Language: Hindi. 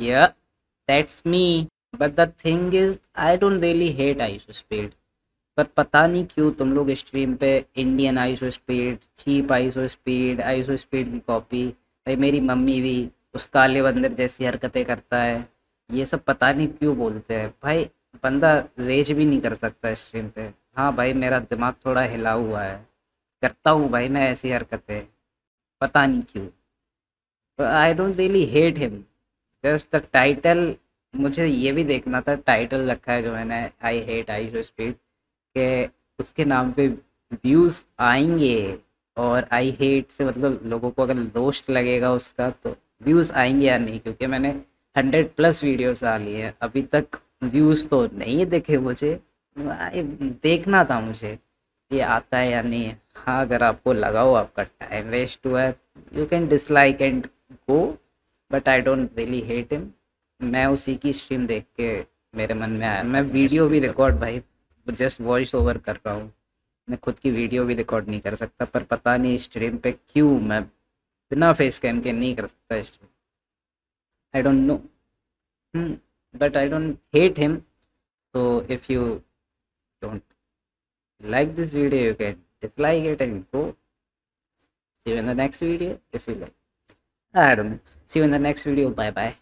Yeah, that's me. But the thing is, I don't really hate ISO speed. पर पता नहीं क्यों तुम लोग स्ट्रीम पे Indian IShow Speed cheap IShow Speed IShow Speed की कॉपी भाई मेरी मम्मी भी उस काले बंदर जैसी हरकतें करता है। ये सब पता नहीं क्यों बोलते हैं। भाई बंदा रेज भी नहीं कर सकता स्ट्रीम पे। हाँ भाई मेरा दिमाग थोड़ा हिला हुआ है। करता हूँ भाई मैं ऐसी हरकतें। पता नहीं क्यों। I don't really hate him just the title मुझे ये भी देखना था टाइटल रखा है जो मैंने I hate I show speed के उसके नाम पे व्यूज़ आएँगे और आई हेट से मतलब लोगों को अगर दोस्त लगेगा उसका तो व्यूज़ आएँगे या नहीं? क्योंकि मैंने हंड्रेड प्लस वीडियोस डाली हैं। अभी तक व्यूज़ तो नहीं दिखे मुझे देखना था मुझे ये आता है या नहीं। हाँ अगर आपको लगा हो आपका टाइम वेस्ट हुआ है you can dislike and go but I don't really hate him मैं उसी की स्ट्रीम देख के मेरे मन में आया। मैं वीडियो भी रिकॉर्ड भाई जस्ट वॉइस ओवर कर रहा हूँ। मैं खुद की वीडियो भी रिकॉर्ड नहीं कर सकता पर पता नहीं स्ट्रीम पे क्यों मैं बिना फेस कैम के नहीं कर सकता stream I don't know but I don't hate him so if you don't like this video you can dislike it and go. See you in the next video if you like. I don't know see you in the next video. Bye bye